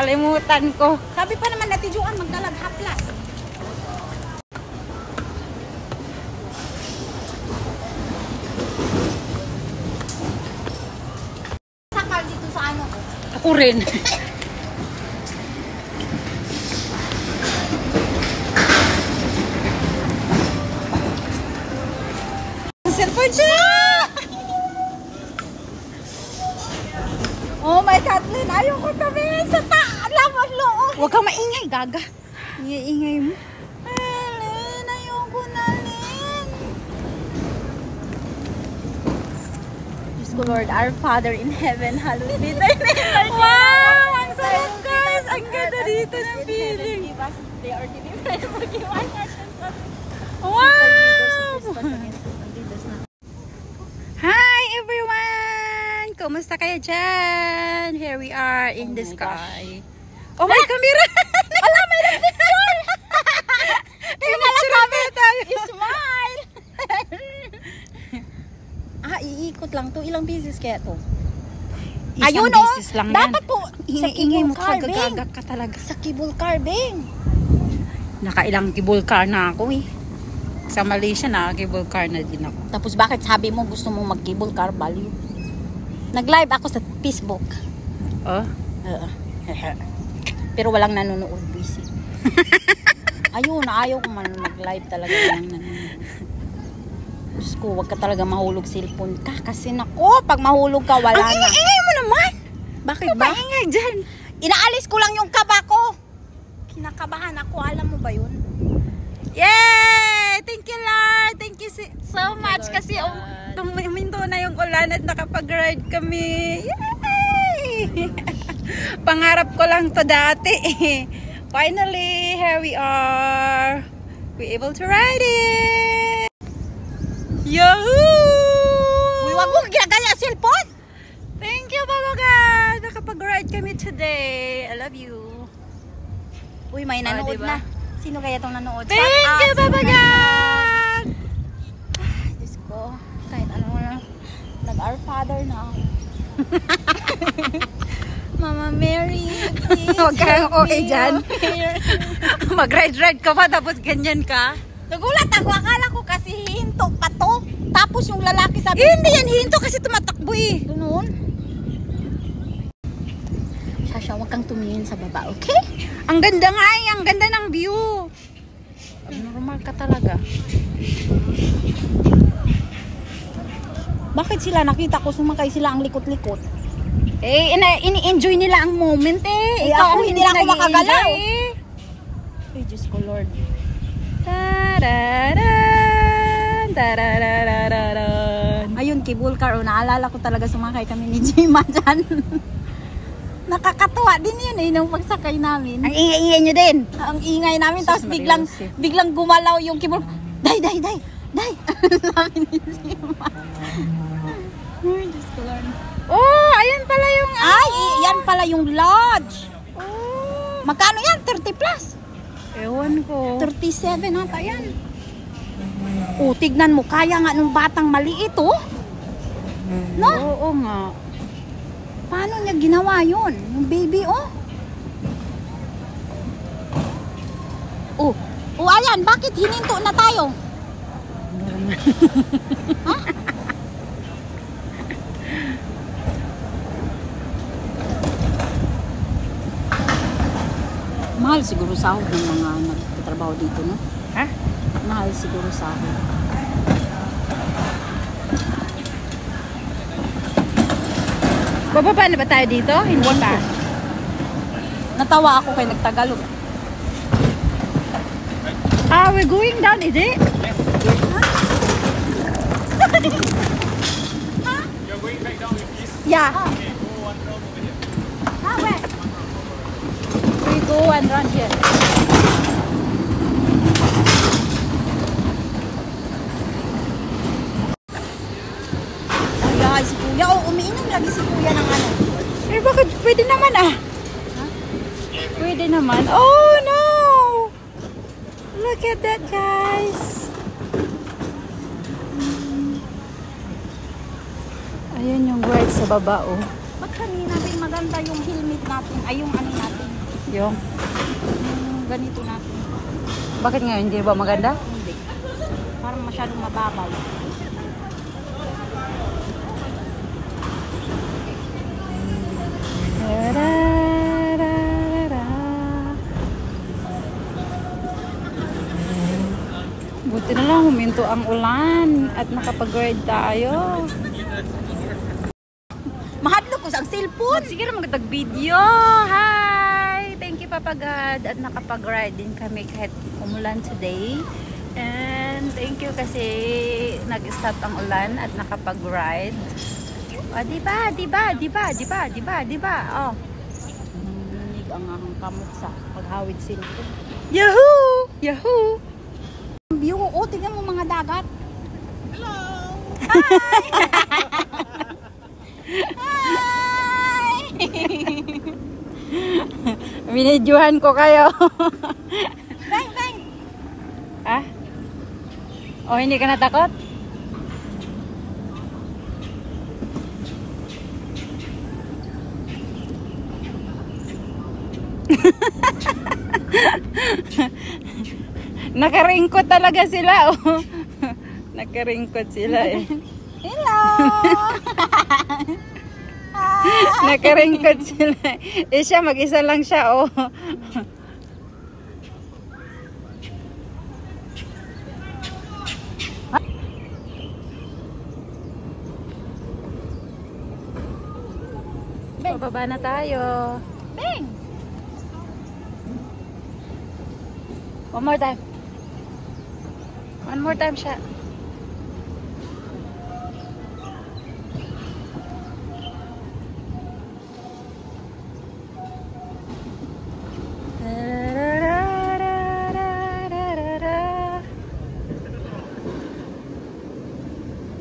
Nakalimutan ko. Sabi pa naman natin Juan magdalag haplas. Sakal dito sa ano ko. Ako rin. Ang cellphone siya! Oh Kathleen, ayoko kami sa ta lamang loob. Huwag kang maingay, gaga. Ingay-ingay mo. Ellen, ayoko na, Len. Diyos ko, Lord, our Father in heaven, hallowed be thy name. Wow! Ang sarap, guys! Ang ganda dito ng feeling. They are delivered. Forgive us. Wow! Hi, everyone! Kumusta kayo dyan? Here we are in the my sky. Oh my camera! Wala, may picture! Picture na tayo. Smile! ah, iikot lang to. Ilang pieces kaya to? Isang Ayun, oh! beses lang Dapat yan. po, mo, sa cable carving. kagagaga ka talaga. Sa cable carving. Nakailang cable car na ako eh. Sa Malaysia na cable car na din ako. Tapos bakit sabi mo gusto mong mag-cable car value? Nag-live ako sa Facebook. Oh? Oo. Pero walang nanonood, busy. Ayun, ayaw ko man mag-live talaga walang nanonood. Diyos ko, wag ka talaga mahulog cellphone ka. Kasi nako, pag mahulog ka, wala Ang na. ingay mo naman! Bakit ba? ingay dyan? Inaalis ko lang yung kaba ko. Kinakabahan ako, alam mo ba yun? Yay! Thank you, Lord! Thank you si- so much Lord kasi um, God. tuminto na yung ulan nakapag-ride kami. Yay! Pangarap ko lang to dati. Finally, here we are. We able to ride it. Yahoo! Uy, wag mo ginagaya cellphone. Thank you, Baba God! Nakapag-ride kami today. I love you. Uy, may nanood diba? na. Sino kaya tong nanood? Thank Shout out, you, nanood? God! Ay, Diyos ko. Kahit ano na. Nag-our father ako. Mama Mary, Huwag kang me dyan. Mag-ride-ride ka pa tapos ganyan ka. Nagulat ako. Akala ko kasi hinto pa to. Tapos yung lalaki sabi, Eh, hindi yan hinto kasi tumatakbo eh. Doon. Sasha, huwag kang tumingin sa baba, okay? Ang ganda nga eh, ang ganda ng view. Normal ka talaga. Bakit sila nakita ko sumakay sila ang likot-likot? Eh, ina- ini-enjoy nila ang moment eh. Eh, ako, ang hindi ako makagalaw. eh. Ay, Diyos ko, Lord. Tarararan, tararararan. Ayun, cable car. O, naalala ko talaga sumakay kami ni Jima dyan. Nakakatuwa din yun eh, nung pagsakay namin. Ang ingay-ingay nyo din. Ang ingay namin, Sus, tapos biglang, biglang gumalaw yung cable. Day, day, day, day. Sabi ni Jima. Ay, Diyos ko, Lord. Oh, ayun pala yung... Ay, i- yan pala yung lodge. Oh. Magkano yan? 30 plus. Ewan ko. 37 ata yan. O, tignan mo, kaya nga nung batang maliit, oh. No? Oo nga. Paano niya ginawa yun? Yung baby, oh. Oh, oh ayan, bakit hininto na tayo? Ha? Mahal siguro sahod ng mga nagtatrabaho dito, no? Ha? Mahal siguro sahod. Bababa na ba tayo dito? Hindi pa. Natawa ako kay nagtagalog. Ah, we're going down, is it? Yeah. Ah, where? We go and run here. Ay, si kuya. Oh, umiinom lagi si kuya ng ano. Eh, bakit? Pwede naman ah. Pwede naman. Oh, no! Look at that, guys. Ayan yung guard sa baba, oh. Ba't kanina din maganda yung helmet natin? Ay, yung ano natin? Yung. Yung ganito natin. Bakit ngayon hindi ba maganda? Hindi. Parang masyadong mababaw. Buti na lang huminto ang ulan at nakapag-ride tayo. Mahadlok ko sa cellphone. Sige na magtag video. Hi! Thank you Papa God at nakapag-ride din kami kahit umulan today. And thank you kasi nag-stop ang ulan at nakapag-ride. O, di ba? Di ba? Di ba? Di ba? Di ba? Di ba? Oh. Nanginig ang ang kamot sa paghawid cellphone. Yahoo! Yahoo! View, oh, tingnan mo mga dagat. Hi! Binidyohan ko kayo. bang, bang! ah? O, hindi ka natakot? Nakaringkot talaga sila, oh. Nakaringkot sila, eh. Hello! Nakaringkot sila. Eh siya, mag-isa lang siya, oh. Bababa na tayo. Bang! One more time. One more time siya.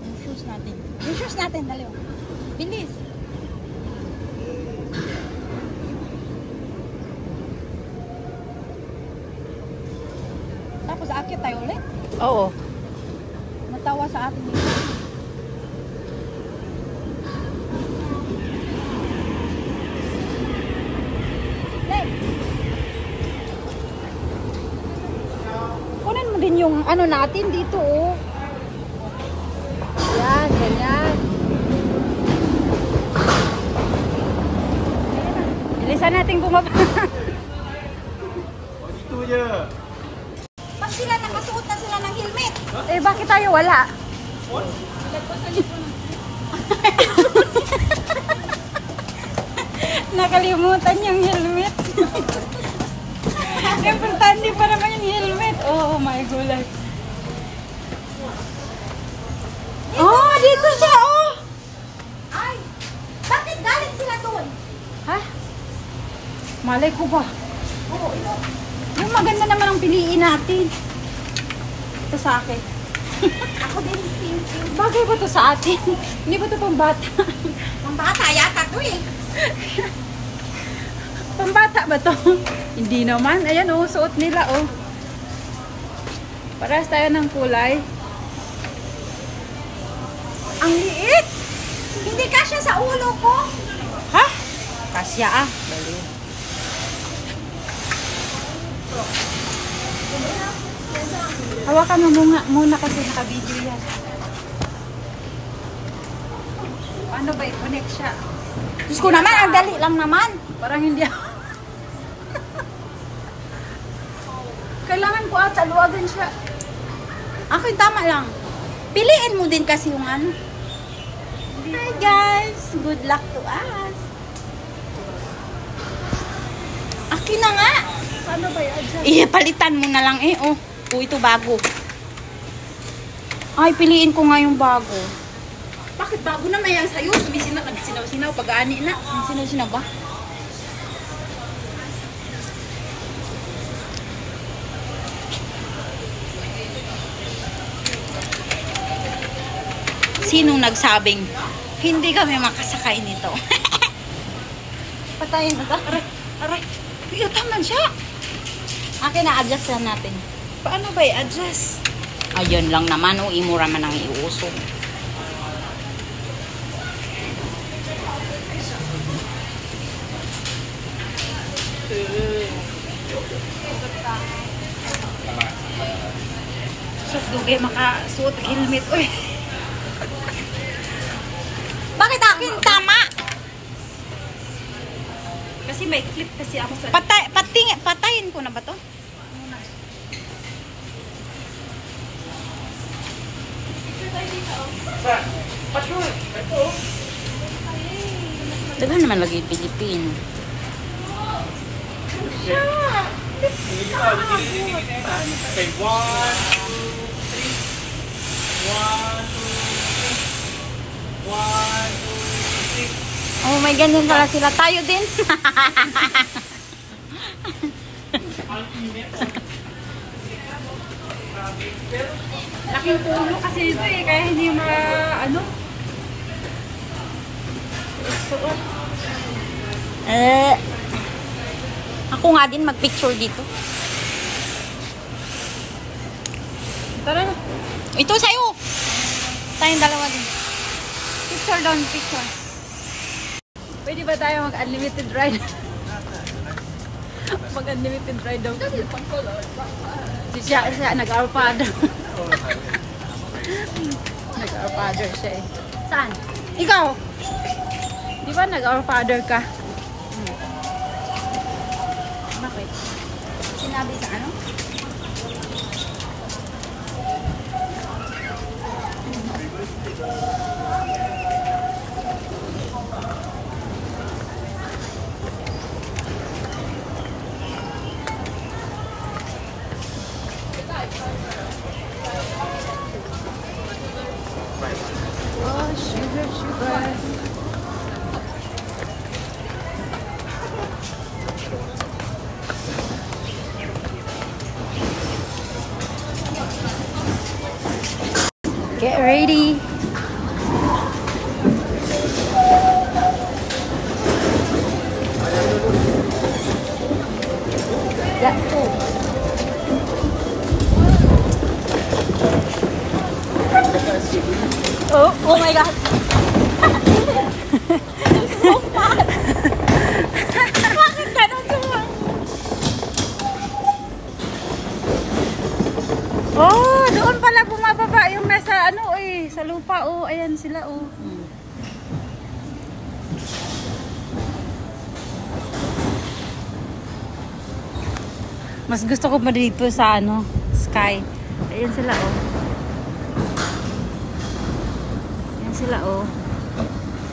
Yung shoes natin. Yung shoes natin, daliw. Bilis! Akit tayo ulit. Oo. Natawa sa atin dito. Mo din yung ano natin dito, oh. Yan, ganyan. Bilisan natin bumaba. Pag sila nakasuot na sila ng helmet, eh, bakit tayo wala? Nakalimutan yung helmet. Importante pa naman yung helmet. Oh, my gulay. Oh, dito siya, oh! ay, bakit galit sila doon? Ha? Malay ko ba? Oo, ito. Yung maganda naman ang piliin natin. Ito sa akin. Ako din, pink, pink. Bagay ba to sa atin? Hindi ba to pang bata? Pambata yata to eh. Pambata ba to? Hindi naman. Ayan oh, suot nila oh. Parehas tayo ng kulay. Ang liit! Hindi kasya sa ulo ko. Ha? Kasya ah. Baliw. Hawakan mo muna, muna kasi naka-video yan. Paano ba i-connect siya? Diyos ko naman, ang dali lang naman. Parang hindi ako. Kailangan ko ata luwagan siya. Ako yung tama lang. Piliin mo din kasi yung ano. Hi guys! Good luck to us. Akin na nga. Paano ba i-adjust? Eh, palitan mo na lang eh. Oh, oh ito bago. Ay, piliin ko nga yung bago. Bakit bago na may ang sayo? Sumisinaw, nagsinaw-sinaw, pag-ani na. Sinaw-sinaw ba? Sinong nagsabing hindi kami makasakay nito? Patayin na to. Aray, aray. Iyot man siya. Akin na, adjust lang natin. Paano ba i-adjust? Ayun lang naman, oh, o imura man ang iusog. Sus, dugay makasuot helmet. Uy! Bakit akin tama? Kasi may clip kasi ako sa... Patay, pating, patayin ko na ba to? Daghan naman lagi Pilipino. Okay, one, two, three. One, two, three. One, two, three. Oh, may ganyan pala sila. Tayo din. Laking puno kasi ito eh, kaya hindi ma... ano? Eh, ako nga din magpicture dito. Tara na. Ito sa'yo. Tayong dalawa din. Picture down, picture. Pwede ba tayo mag-unlimited ride? mag-unlimited ride daw. Kasi pang color. Si siya, siya nag-our father siya eh. Saan? Ikaw! Di ba nag-our father ka? Bakit? Sinabi sa ano? Oh, sugar, sugar. Get ready. Let's go. Oh, oh my God. Bakit ganun siya? Oh, doon pala bumababa yung nasa ano eh, sa lupa oh. Ayan sila oh. Mas gusto ko pa dito sa ano, sky. Ayan sila oh. Ayan sila oh.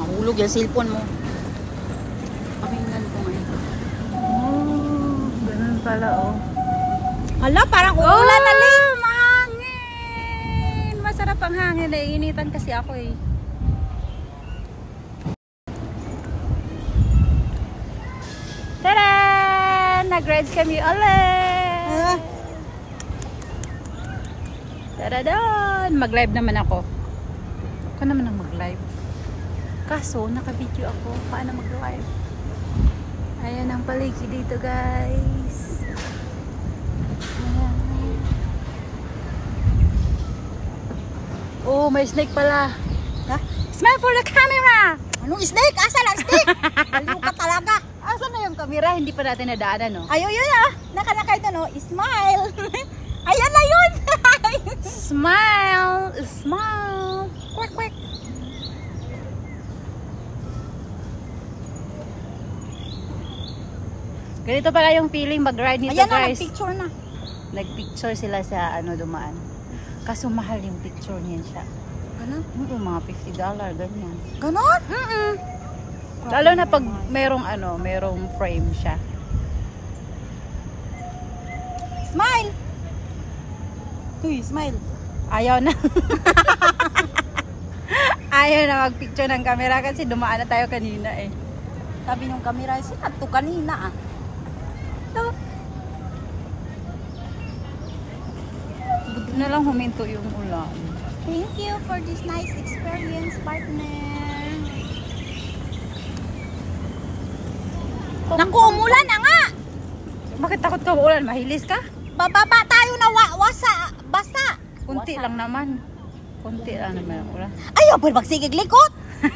Mahulog yung cellphone mo. Pakinggan ko ngayon. Oh, ganun pala oh. Hala, parang uulan na lang. Oh, mahangin! Masarap ang hangin. Naiinitan kasi ako eh. Tada! Nag-rides kami ulit! Ah, Tara doon! Mag-live naman ako. Ako naman ang mag-live. Kaso, naka-video ako. Paano mag-live? Ayan ang paligid dito, guys. Ayan. Oh, may snake pala. Ha? Smile for the camera! Anong snake? Asa lang snake? Baliw ka talaga. Asan na yung camera? Hindi pa natin nadaanan, no? Ayaw yun ah. Nakalakay ito no. Smile. Ayan na yun. Smile! Smile! Quack, quack! Ganito pala yung feeling mag-ride nito, Ayan na, guys. nagpicture na. Nag-picture sila sa ano dumaan. Kaso mahal yung picture niyan siya. Ano? Mm, mga $50 ganyan. Ganon? Mm Lalo na pag merong ano, merong frame siya. Smile. Tuy, smile. Ayaw na. Ayaw na mag-picture ng camera kasi dumaan na tayo kanina eh. Sabi nung kamera, sinat to kanina ah. Ito. Buti na lang huminto yung ulan. Thank you for this nice experience, partner. Naku, umulan na nga! Bakit takot ka ulan? Mahilis ka? Bababa tayo na wa wasa, basa. Kunti Wasa. lang naman. Kunti lang naman ang ulan. Ayaw, pero magsigig likot.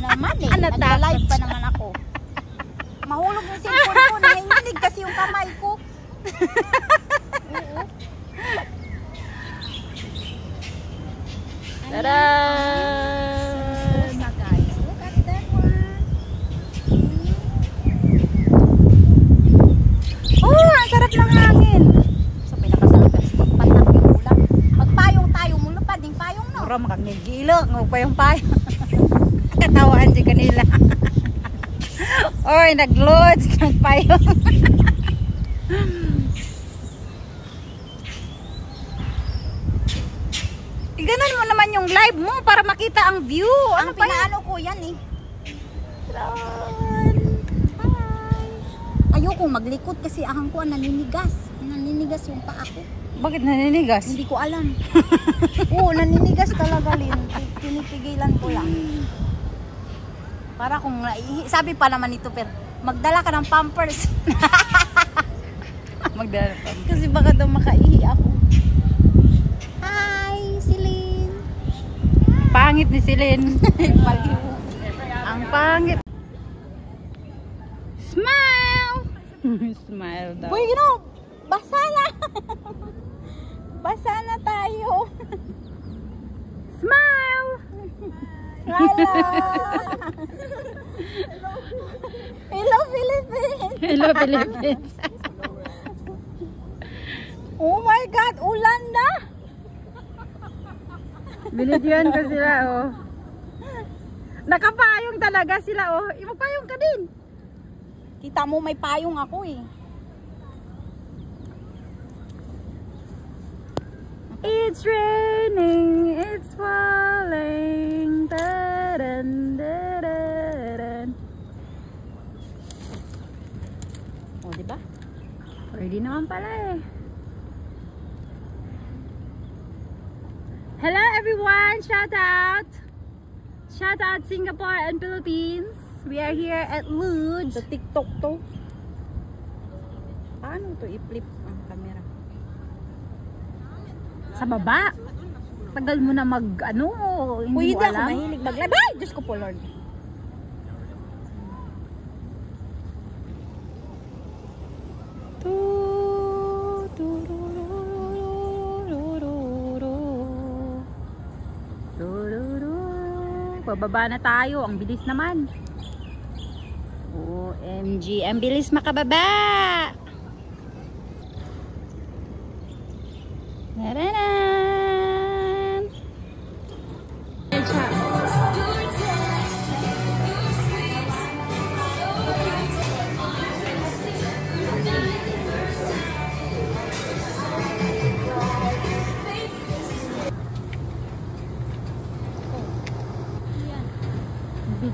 naman eh. Ano, Nagla-live takot pa naman ako. mahulog yung cellphone ko. Nanginginig kasi yung kamay ko. Oo. Tada! Oh, ang sarap ng hangin. So, pinakasarap kasi patak yung ulam. Magpayong tayo lupad yung payong no. Mura makagigilo, ngupayong payo. Katawaan di kanila. Oy, nag-loads, nagpayong. Iganon mo naman yung live mo para makita ang view. Ano Ang pa pinaano ko yan eh. Ayoko maglikot kasi ahang ko naninigas. Naninigas yung paa ko. Bakit naninigas? Hindi ko alam. Oo, naninigas talaga Lin. Pinipigilan ko lang. Para kung sabi pa naman ito pero magdala ka ng pampers Magdala pa. kasi baka daw makaihi ako. Pangit ni Silin. Ang pangit. Smile! Smile daw. Boy, gino, basa na. basa na tayo. Smile! Hello. Hello, Philippines. Hello, Philippines. Oh my God, ulan na. Binidyoan ko sila, oh. Nakapayong talaga sila, oh. Imagpayong ka din. Kita mo may payong ako eh. It's raining, it's falling. Da-dun, da-da-dun. Oh, di ba? Ready naman pala eh. Hello everyone! Shout out! Shout out Singapore and Philippines. We are here at Luge. Sa TikTok to. Paano to i-flip ang camera? Sa baba. Tagal mo na mag ano, hindi Uy, mo hindi ako alam. mahilig mag-live. Ay, Diyos ko po, Lord. Bababa na tayo. Ang bilis naman. OMG. Ang bilis makababa.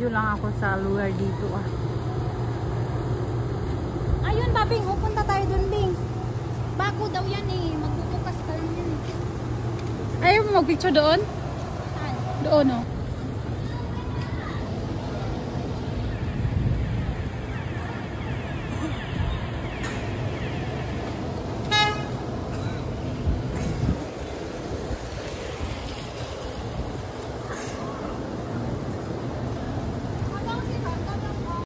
Video lang ako sa lugar dito ah. Ayun, Babing. Oh, punta tayo dun, Bing. Bago daw yan eh. Magbubukas pa lang yan. eh. Ayaw mo mag-picture doon? Saan? Doon oh.